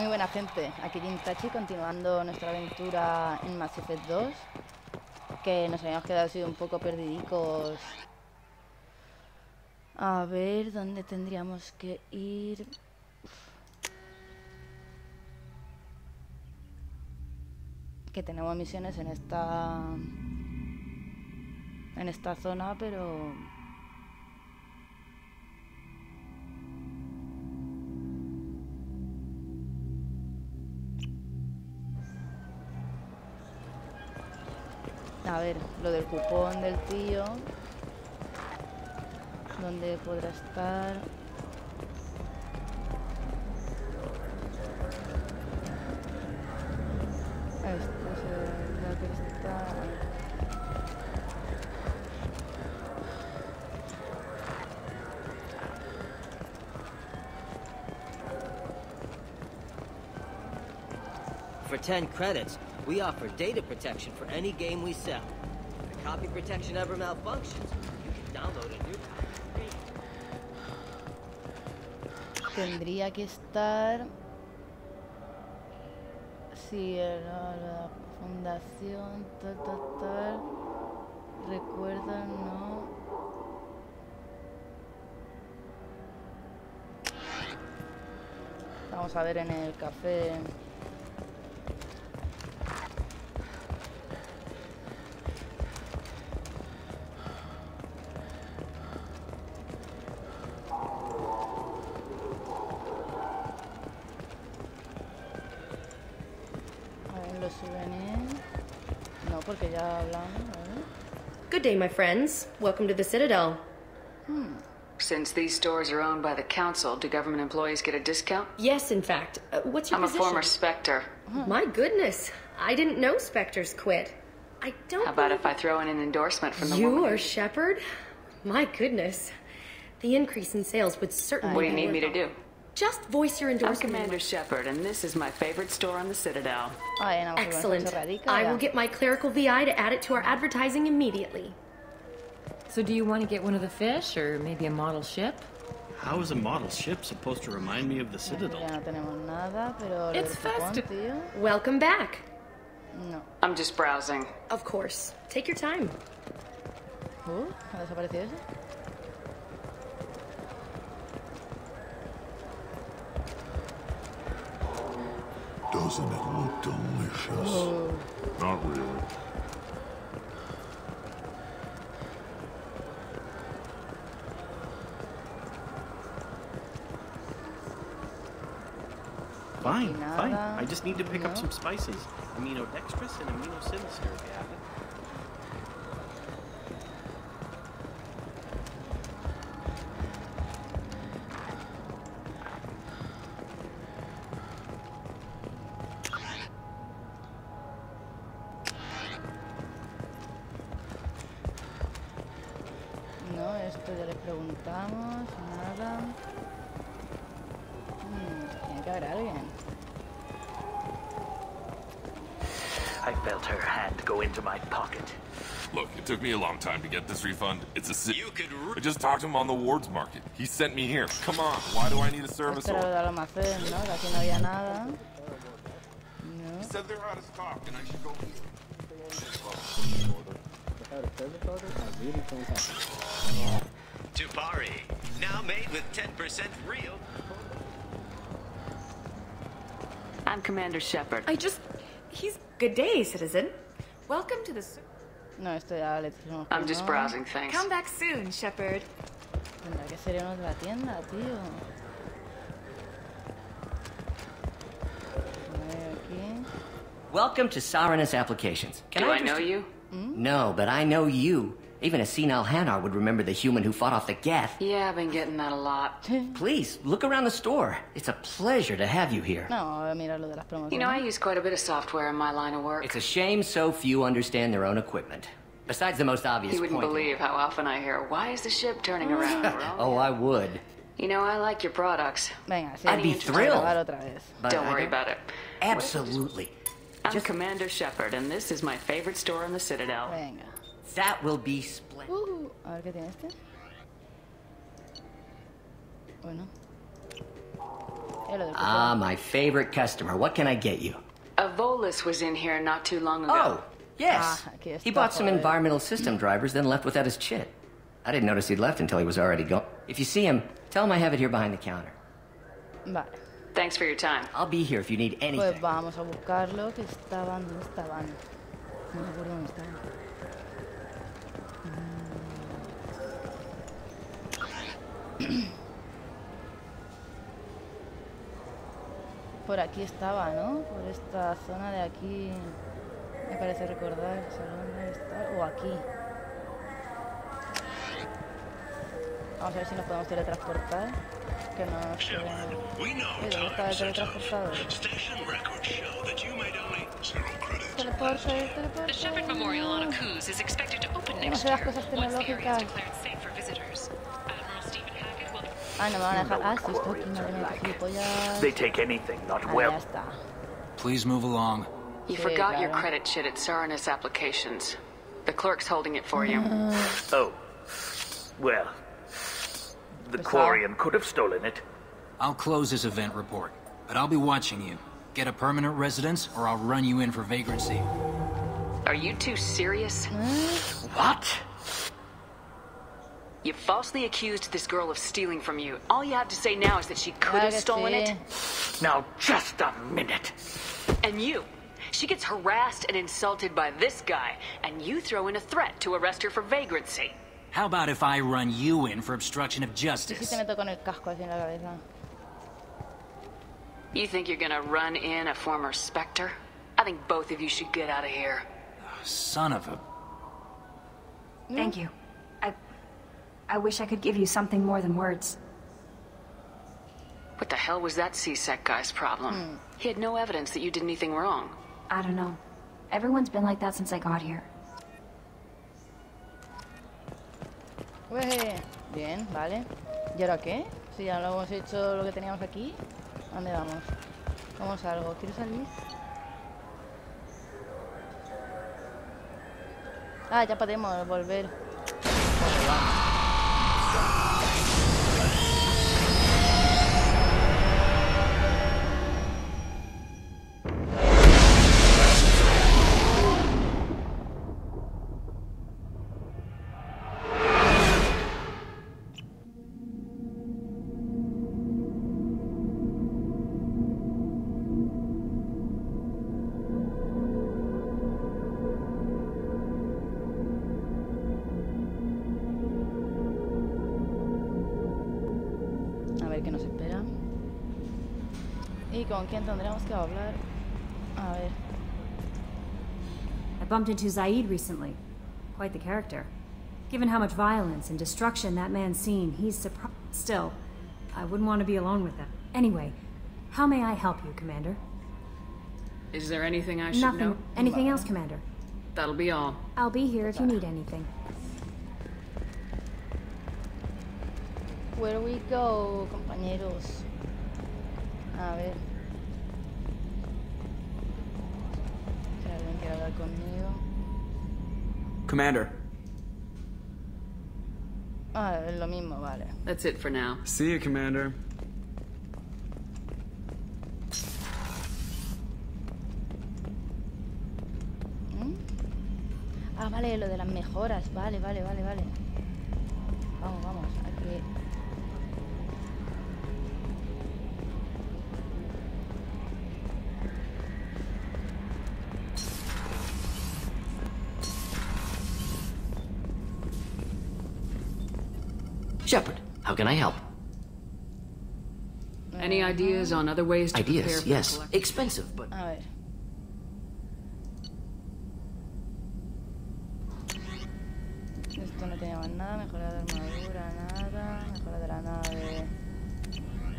Muy buena gente, aquí Jim Tachi continuando nuestra aventura en Mass Effect 2 que nos habíamos quedado así un poco perdidicos. A ver dónde tendríamos que ir que tenemos misiones en esta en esta zona pero A ver, lo del cupón del tío. ¿Dónde podrá estar? Esto es la que está. For 10 credits, we offer data protection for any game we sell. If the copy protection ever malfunctions, you can download a new copy. Tendría que estar. Sí, era la fundación, tal, tal, tal. Recuerda, no. Vamos a ver en el café. Good day, my friends. Welcome to the Citadel. Hmm. Since these stores are owned by the council, do government employees get a discount? Yes, in fact. Uh, what's your I'm a former Spectre. My goodness, I didn't know Spectres quit. I don't. How about if I throw in an endorsement from the you woman? are Shepard? My goodness, the increase in sales would certainly. What do you need me to do? Just voice your endorsement. I'm endorsement. Commander Shepard, and this is my favorite store on the Citadel. Ay, no, pues Excellent. esta chorradica, I will get my clerical VI to add it to our advertising immediately. So do you want to get one of the fish, or maybe a model ship? How is a model ship supposed to remind me of the Citadel? Ya no tenemos nada, pero lo It's festive. Welcome back. No. I'm just browsing. Of course. Take your time. Uh, Doesn't it look delicious? Oh. Not really. Fine, fine. I just need to pick up some spices. amino Aminodextrous and aminosinister if you have it. Time to get this refund. It's a si- You could r- I just talked to him on the wards market. He sent me here. Come on, why do I need a service Esto era order? del almacén, ¿no? Que aquí no había nada. He said they're out of stock and I should go. Tupari, now made with 10% real. I'm Commander Shepard. I just. He's. Good day, citizen. Welcome to the. Ci- No, esto ya ah, le dijimos I'm just no. browsing things. Come back soon, Shepard. Tendrá que ser uno de la tienda, tío. A ver, aquí. Welcome to Saronis Applications. Can Do I just- know you? Hmm? No, but I know you. Even a senile Hanar would remember the human who fought off the Geth. Yeah, I've been getting that a lot. Please, look around the store. It's a pleasure to have you here. No, mira lo de las promociones. You know, I use quite a bit of software in my line of work. It's a shame so few understand their own equipment. Besides the most obvious You wouldn't point. believe how often I hear, why is the ship turning around? Oh, I would. You know, I like your products. Venga, sí. I'd be thrilled. otra vez. But Don't I worry about it. Absolutely. I'm Just- Commander Shepard, and this is my favorite store on the Citadel. Venga. That will be splendid. Uh, a ver qué tiene este. Bueno. Lo del Ah, my favorite customer. What can I get you? A Volus was in here not too long ago. Oh, yes. Ah, aquí he bought some joder. environmental system drivers, then left without his chit. I didn't notice he'd left until he was already gone. If you see him, tell him I have it here behind the counter. Vale. Thanks for your time. I'll be here if you need anything. Pues vamos a buscarlo, que estaban... ¿Dónde estaban? No me acuerdo dónde estaban. Mm. Por aquí estaba, ¿no? Por esta zona de aquí. Me parece recordar. Salón de estar. O aquí. Vamos a ver si nos podemos teletransportar. Que no nos quede- We know Oye, ¿dónde está el teletransportador? Station records show that you made only zero credits. Teleporte, teleporte. The Shepard Memorial on Akuze is expected to open No next sé las year. cosas once the area is tecnológicas. declared safe for visitors. Admiral Stephen Hackett will Ah, no me van a dejar. Ah, sí, está aquí, madre mía, qué gilipollas. They take anything not Ah, well. ya está. Please move along. You Sí, forgot your credit chit at Saronis Applications. The clerk's holding it for you. Oh. Well. The Pues, Quarian could have stolen it. I'll close this event report, but I'll be watching you. Get a permanent residence, or I'll run you in for vagrancy. Are you two serious? What? You falsely accused this girl of stealing from you. All you have to say now is that she could have stolen it. Now, just a minute. And you. She gets harassed and insulted by this guy, and you throw in a threat to arrest her for vagrancy. How about if I run you in for obstruction of justice? te meto con el casco así en la cabeza. You think you're gonna run in a former Spectre? I think both of you should get out of here. Ah, son of a. Thank you. I. I wish I could give you something more than words. What the hell was that C-Sec guy's problem? Hmm. He had no evidence that you did anything wrong. I don't know. Everyone's been like that since I got here. Ué, Bien, vale. ¿Y ahora qué? Si ya lo hemos hecho lo que teníamos aquí. ¿A dónde vamos? ¿Cómo salgo? ¿Quiero salir? Ah, ya podemos volver. ¿Y con quién tendremos que hablar? A ver. I bumped into Zaeed recently. Quite the character. Given how much violence and destruction that man's seen, he's surprised. Still, I wouldn't want to be alone with him. Anyway, how may I help you, Commander? Is there anything I should Nothing. know? Anything else, Commander? That'll be all. I'll be here if you need anything. Where do we go, compañeros. A ver. Conmigo. Commander, Ah, lo mismo, vale. That's it for now. see you, Commander. ¿Mm? Ah, vale, lo de las mejoras. Vale, vale, vale, vale. Vamos, vamos. Aquí. How can I help? Any ideas on other ways to prepare Ideas, for yes. Expensive, but A ver. Esto no tenemos nada, mejora de armadura, nada, mejora de la nave.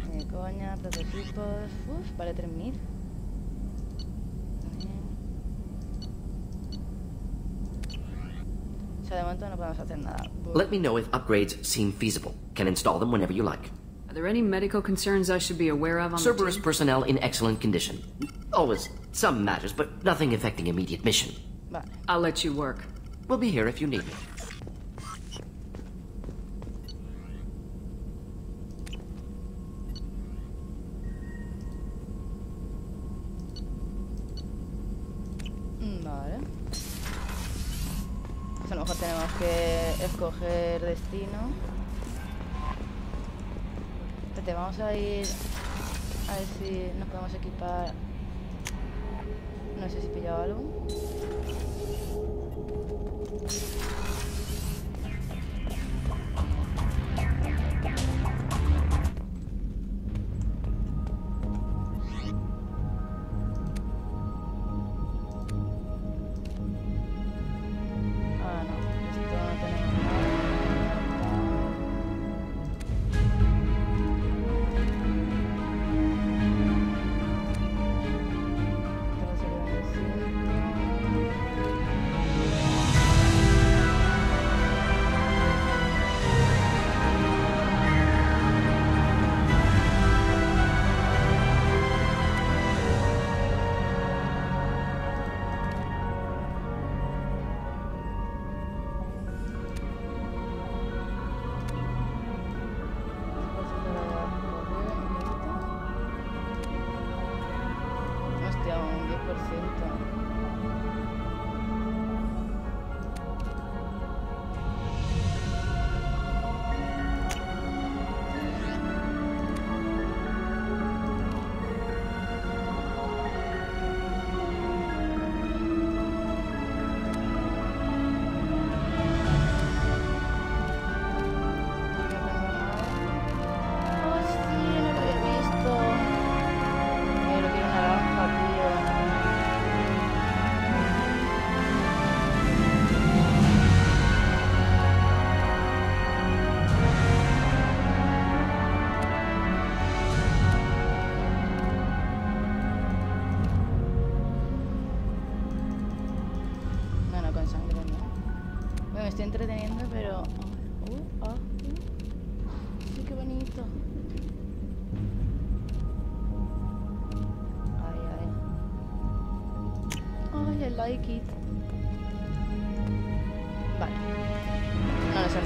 Ni de coña, prototipos. Uf, vale 3000. También. O sea, de momento no podemos hacer nada. Let me know if upgrades seem feasible. Can install them whenever you like. Are there any medical concerns I should be aware of on the Cerberus team? personnel in excellent condition. Always some matters, but nothing affecting immediate mission. Vale. I'll let you work. We'll be here if you need me. Nos podemos equipar. No sé si he pillado algo.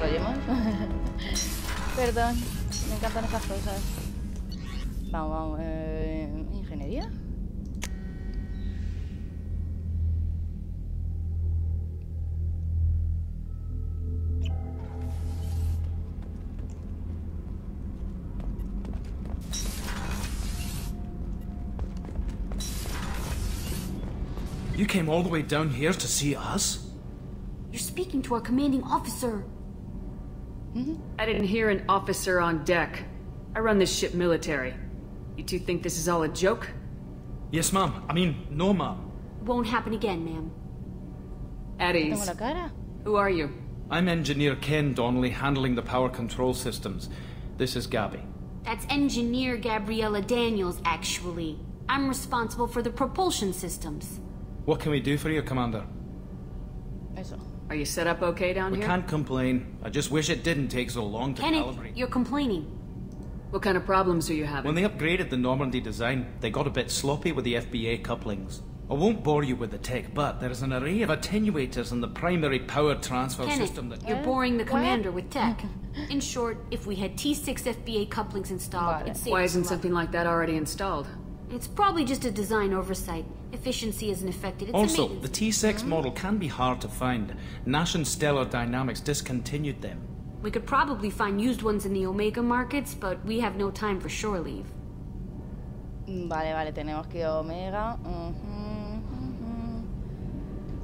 No. Perdón. Me encantan estas cosas. Vamos, vamos. Eh, ¿Ingeniería? You came all the way down here to see us? You're speaking to our commanding officer. Mm-hmm. I didn't hear an officer on deck. I run this ship military. You two think this is all a joke? Yes, ma'am. I mean, no, ma'am. Won't happen again, ma'am. At ease. Who are you? I'm Engineer Ken Donnelly, handling the power control systems. This is Gabby. That's Engineer Gabriella Daniels, actually. I'm responsible for the propulsion systems. What can we do for you, Commander? Eso. Are you set up okay down We here? We can't complain. I just wish it didn't take so long to Kenneth, calibrate. you're complaining. What kind of problems are you having? When they upgraded the Normandy design, they got a bit sloppy with the FBA couplings. I won't bore you with the tech, but there is an array of attenuators in the primary power transfer Kenneth, system that. you're boring the commander with tech. In short, if we had T6 FBA couplings installed, it'd save Why isn't something like that already installed? It's probably just a design oversight. Efficiency isn't affected. It's Also, maintenance- the T6 model can be hard to find. Nash and Stellar Dynamics discontinued them. We could probably find used ones in the Omega markets, but we have no time for shore leave. Mm, Vale, vale, tenemos que ir a Omega. Ujú, ujú.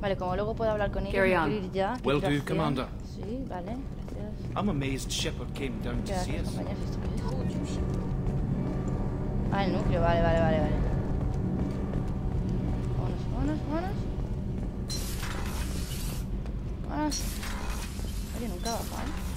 Vale, como luego puedo hablar con ellos, Carry me on. ir ya. ¿Qué Will quiero do, hacer? Commander. Sí, vale, gracias. I'm amazed Shepard came down to see us. compañeros. ¿Esto qué es? Ah, el núcleo, vale, vale, vale, vale. Vámonos, vámonos, vámonos. Oye, nunca baja,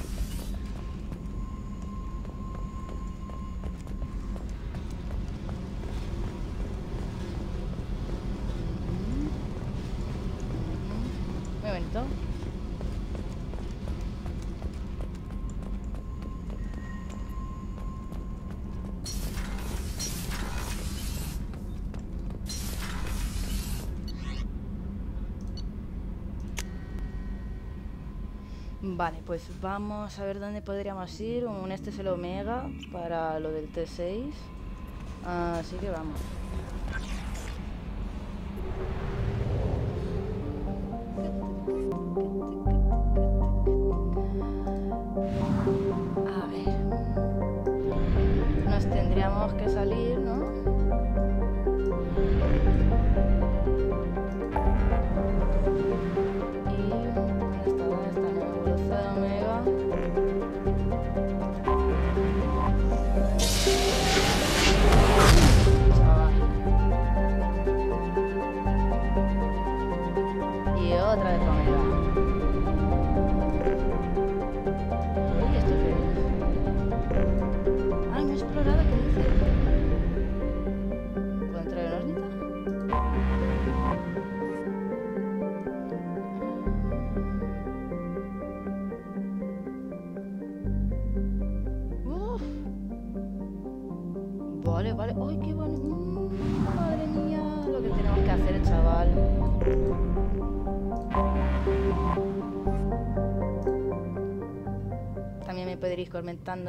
Vale, pues vamos a ver dónde podríamos ir. Un este es el Omega para lo del T6. Así que vamos.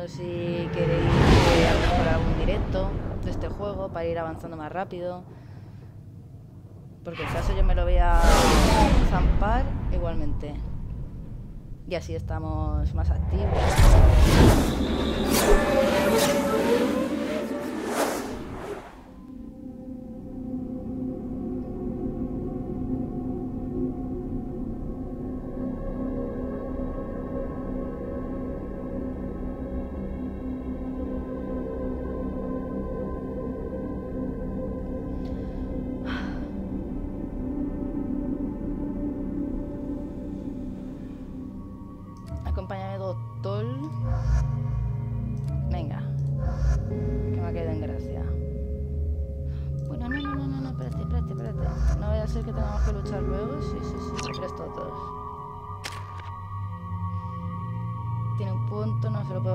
Si queréis que a lo mejor algún directo de este juego para ir avanzando más rápido. Porque en caso yo me lo voy a zampar igualmente. Y así estamos más activos.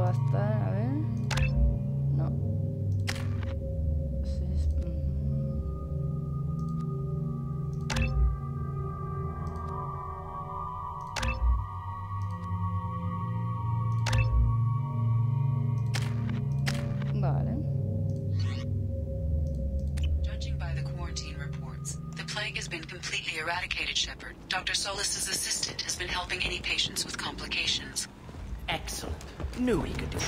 Puedo a ver. No. Es- ujú. Vale. Judging by the quarantine reports, the plague has been completely eradicated, Shepard. Dr. Solus's assistant has been helping any patients with complications. Excellent. Knew he could do it.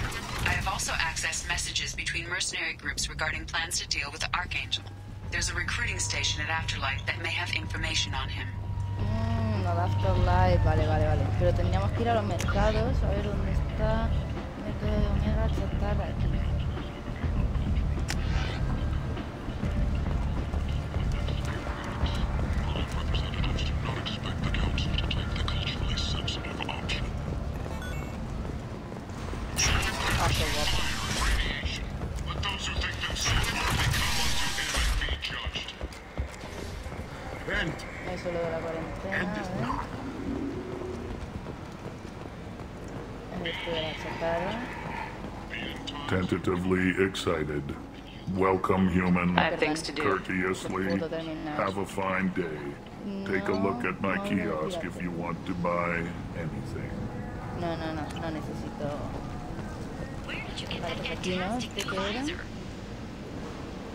I have also accessed messages between mercenary groups regarding plans to deal with the Archangel. There's a recruiting station at Afterlife that may have information on him. Mm, no da Afterlife, vale, vale, vale. Pero tendríamos que ir a los mercados, a ver dónde está. Mercado de Omega, chatarra, Tentatively excited. Welcome, human. I have things to do. Courteously. Have a fine day. Take a look at my no, no, kiosk olvídate. if you want to buy anything. No, no, no, no necesito. Vale, pues aquí no, ¿este qué era?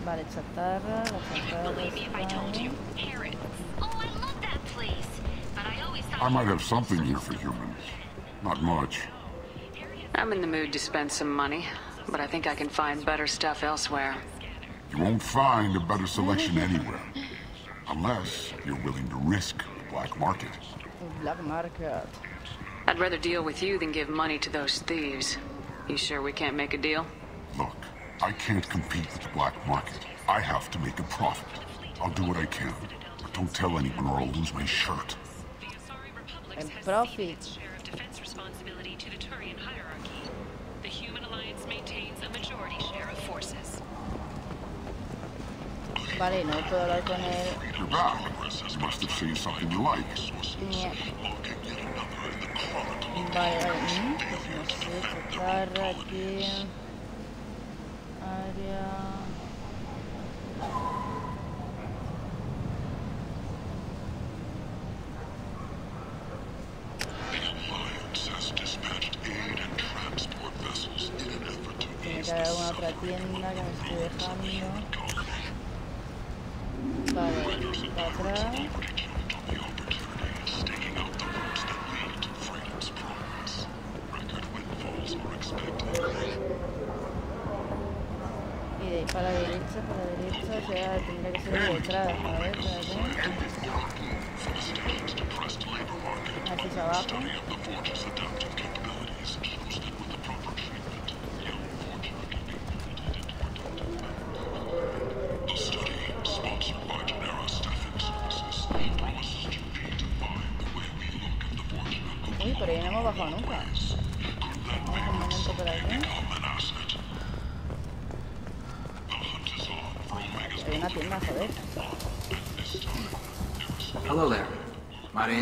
Vale, chatarra, la chatarra está... I might have something here for humans. Not much. I'm in the mood to spend some money, but I think I can find better stuff elsewhere. You won't find a better selection anywhere. Unless you're willing to risk the black market. Black market. I'd rather deal with you than give money to those thieves. You sure we can't make a deal? Look, I can't compete with the black market. I have to make a profit. I'll do what I can. But don't tell anyone or I'll lose my shirt. En profit. Share of defense responsibility to the Turian hierarchy. The Human Alliance maintains a majority share of forces. Vale, no puedo hablar con él. You're. You must have seen something you like. Ñe. Vale, vale. Pues no sé, aquí. Área. Tiene que haber alguna otra tienda que me estoy dejando. Vale,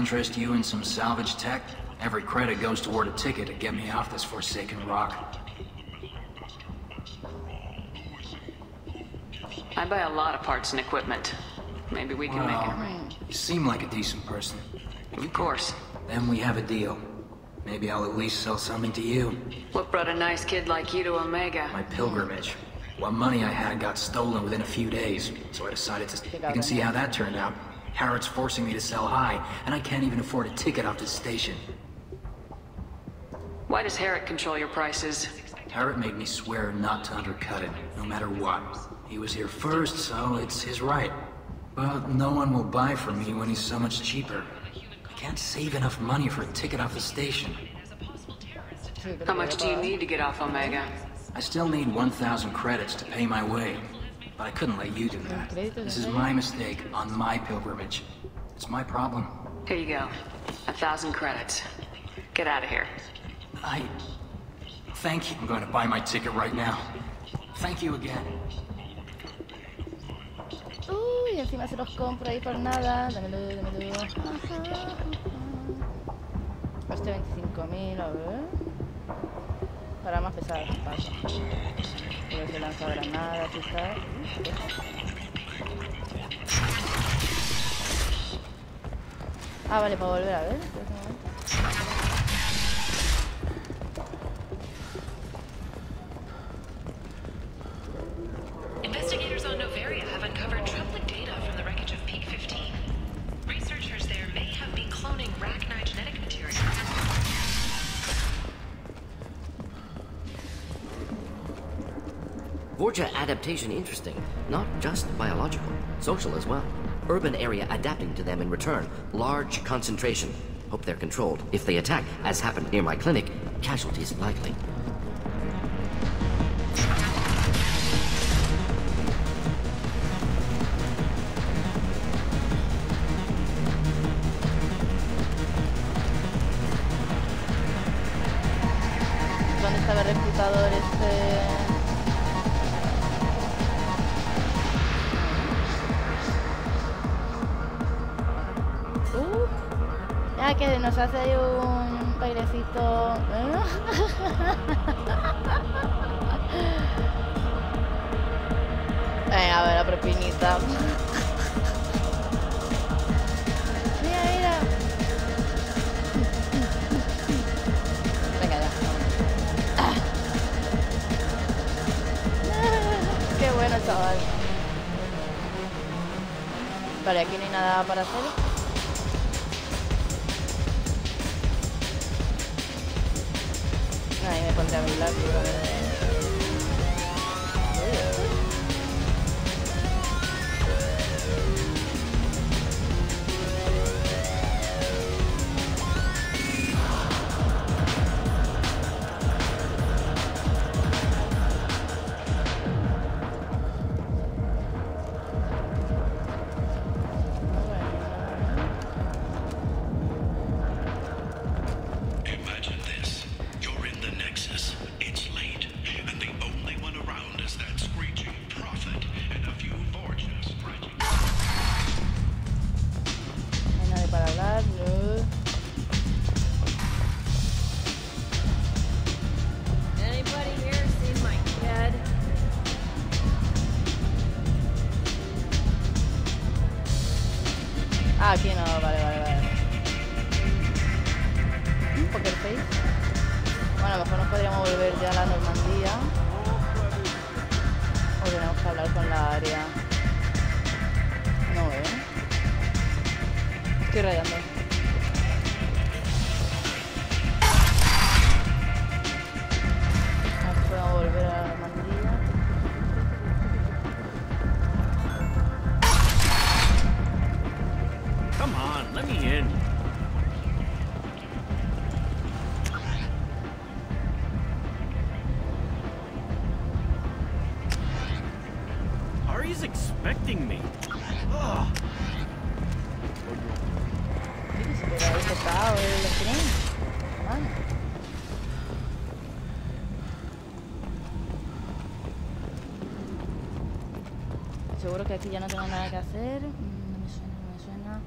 interest you in some salvage tech? Every credit goes toward a ticket to get me off this forsaken rock. I buy a lot of parts and equipment. Maybe we can make it. Well, you seem like a decent person. Of course. Then we have a deal. Maybe I'll at least sell something to you. What brought a nice kid like you to Omega? My pilgrimage. What money I had got stolen within a few days, so I decided to... You can see how that turned out. Harrot's forcing me to sell high, and I can't even afford a ticket off to the station. Why does Harrot control your prices? Harrod made me swear not to undercut it, no matter what. He was here first, so it's his right. But no one will buy from me when he's so much cheaper. I can't save enough money for a ticket off the station. How much do you need to get off Omega? I still need 1,000 credits to pay my way. But I couldn't let you do that. This is my mistake on my pilgrimage. It's my problem. Here you go. A thousand credits. Get out of here. I... Thank you. I'm going to buy my ticket right now. Thank you again. Uy, encima se los compro ahí por nada. Dámelo, dámelo. Ajá. Coste 25.000, a ver. Para más pesadas, paso. Porque se lanza granadas y tal. Ah, vale, para volver a ver. Adaptation interesting. Not just biological, social as well. Urban area adapting to them in return. Large concentration. Hope they're controlled. If they attack, as happened near my clinic, casualties likely. Nos hace un bailecito. ¿eh? Venga, a ver la propinita. Mira, mira. Venga ya. Qué bueno, chaval. Vale, aquí no hay nada para hacer. Ahí me pondré a bailar. tío, Poker Bueno, a lo mejor nos podríamos volver ya a la Normandía. O tenemos que hablar con la área. No, ¿eh? Estoy rayando. Podemos volver a la Normandía. Come on, let me in. Hacer. Mm, No me suena, no me suena.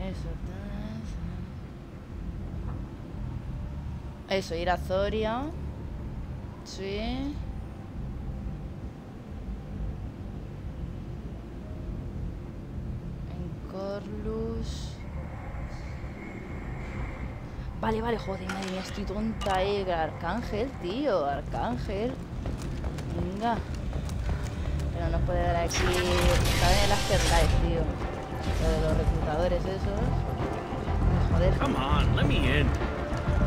Eso. Eso, ir a Zoria. Sí. En Corlus. Vale, vale, joder, madre mía, estoy tonta, eh. Arcángel, tío, Arcángel. Venga. Pero no puede dar aquí. Caben en las perlas, tío. Lo de los reclutadores esos. Joder. Come on, let me in.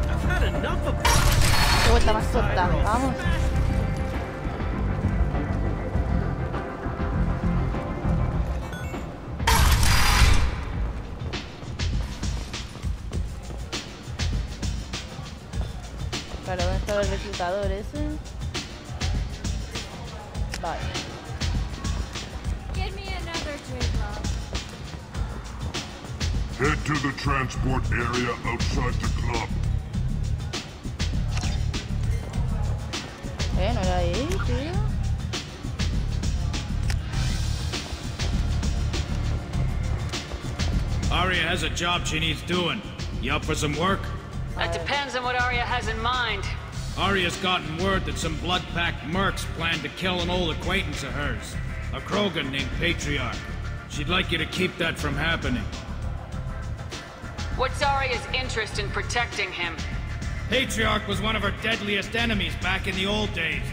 I've had enough of Qué vuelta más tonta. Vamos. Claro, ¿dónde está el reclutador ese? Vale. Give me another. Head to the transport area outside the club. Eh, no era ahí, tío. Aria has a job she needs doing. You up for some work? That depends on what Aria has in mind. Aria's gotten word that some blood-packed mercs plan to kill an old acquaintance of hers, a Krogan named Patriarch. She'd like you to keep that from happening. What's Aria's interest in protecting him? Patriarch was one of her deadliest enemies back in the old days.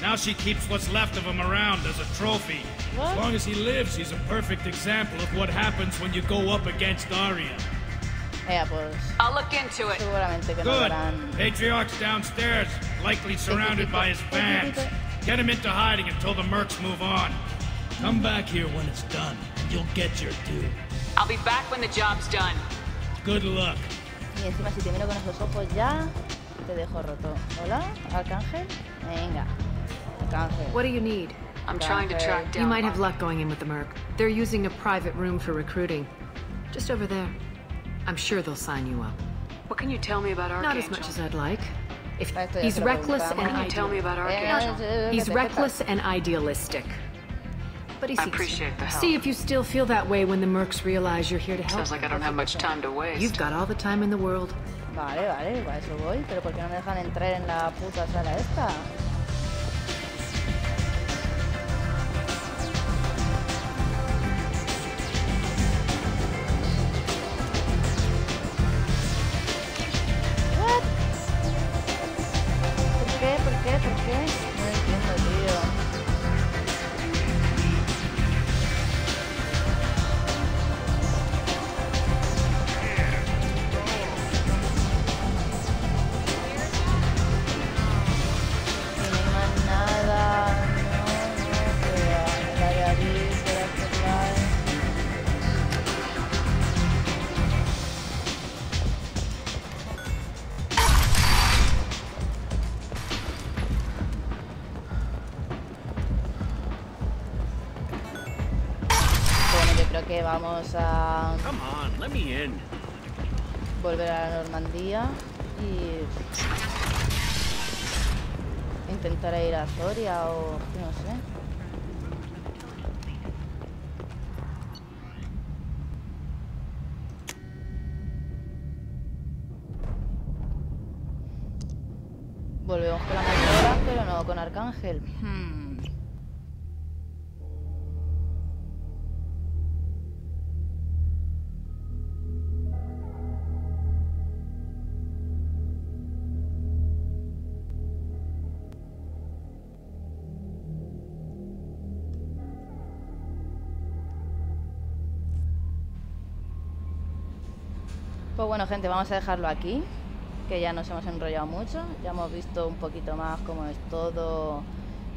Now she keeps what's left of him around as a trophy. As long as he lives, he's a perfect example of what happens when you go up against Aria. Eh, pues. I'll look into it. Seguramente que Good. darán. Patriarch's downstairs, likely surrounded by his fans. Get him into hiding until the mercs move on. Come back here when it's done, and you'll get your due. I'll be back when the job's done. Good luck. Y encima si te miro con esos ojos ya, te dejo roto. ¿Hola? ¿Arcángel? Venga. Arcángel. What do you need? I'm trying to track down. You might have luck going in with the Merc. They're using a private room for recruiting. Just over there. I'm sure they'll sign you up. What can you tell me about Archangel? Not as much as I'd like. If he's reckless and What can you tell me about Archangel? He's reckless and idealistic. But he I appreciate the help. See if you still feel that way when the Mercs realize you're here to help. Sounds like I don't have much time to waste. You've got all the time in the world. Vale, vale, para eso voy. Pero ¿por qué no me dejan entrar en la puta sala esta? Vamos a volver a la Normandía y intentar ir a Zoria o no sé. Volvemos con la Mayoras, pero no con Arcángel. Hmm. Gente, vamos a dejarlo aquí, que ya nos hemos enrollado mucho, ya hemos visto un poquito más cómo es todo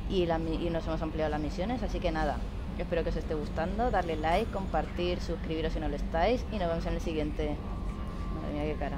y, y nos hemos ampliado las misiones, así que nada, Espero que os esté gustando. Darle like, compartir, suscribiros si no lo estáis. Y nos vemos en el siguiente. Madre mía, qué cara.